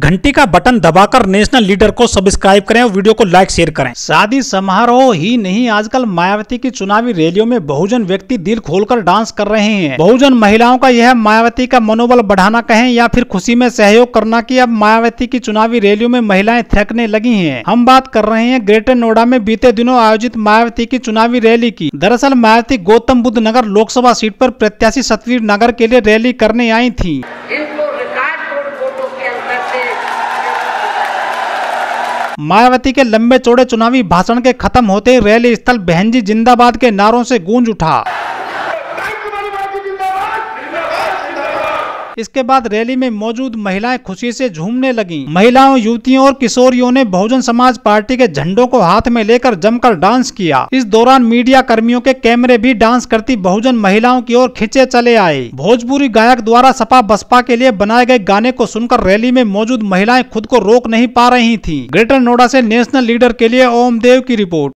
घंटी का बटन दबाकर नेशनल लीडर को सब्सक्राइब करें और वीडियो को लाइक, शेयर करें। शादी समारोह ही नहीं, आजकल मायावती की चुनावी रैलियों में बहुजन व्यक्ति दिल खोलकर डांस कर रहे हैं। बहुजन महिलाओं का यह मायावती का मनोबल बढ़ाना कहें या फिर खुशी में सहयोग करना की अब मायावती की चुनावी रैलियों में महिलाएँ थकने लगी है। हम बात कर रहे हैं ग्रेटर नोएडा में बीते दिनों आयोजित मायावती की चुनावी रैली की। दरअसल मायावती गौतम बुद्ध नगर लोकसभा सीट पर प्रत्याशी सतवीर नगर के लिए रैली करने आई थी। मायावती के लंबे चौड़े चुनावी भाषण के खत्म होते ही रैली स्थल बहनजी जिंदाबाद के नारों से गूंज उठा। इसके बाद रैली में मौजूद महिलाएँ खुशी से झूमने लगी। महिलाओं, युवतियों और किशोरियों ने बहुजन समाज पार्टी के झंडों को हाथ में लेकर जमकर डांस किया। इस दौरान मीडिया कर्मियों के कैमरे भी डांस करती बहुजन महिलाओं की ओर खींचे चले आए। भोजपुरी गायक द्वारा सपा बसपा के लिए बनाए गए गाने को सुनकर रैली में मौजूद महिलाएँ खुद को रोक नहीं पा रही थी। ग्रेटर नोएडा से नेशनल लीडर के लिए ओम देव की रिपोर्ट।